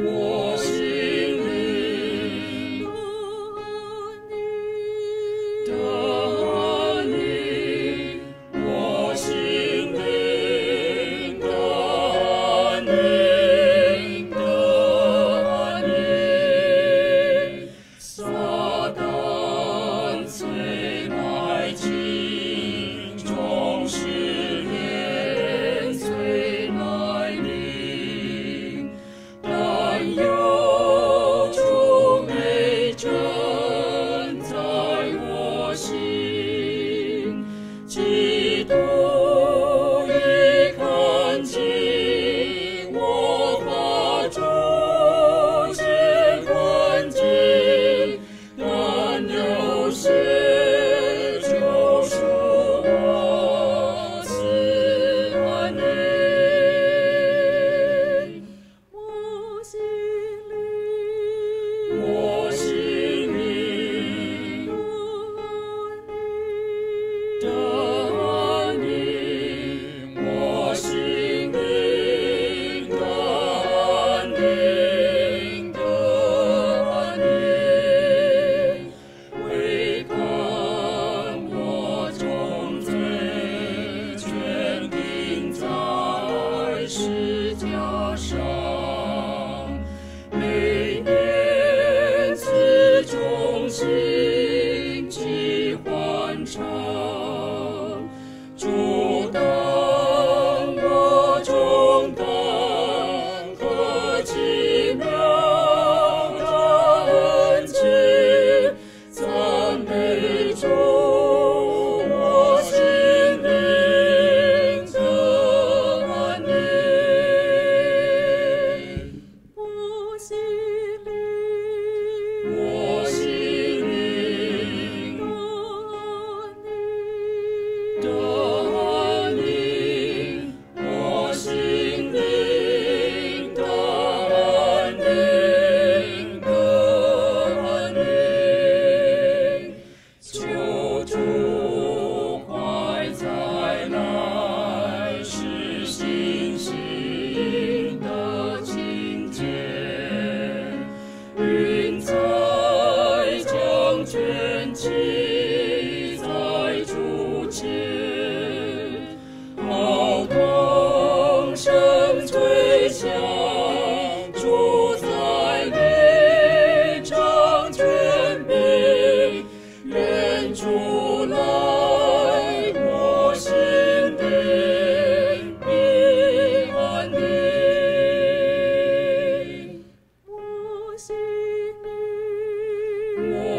me. Amen.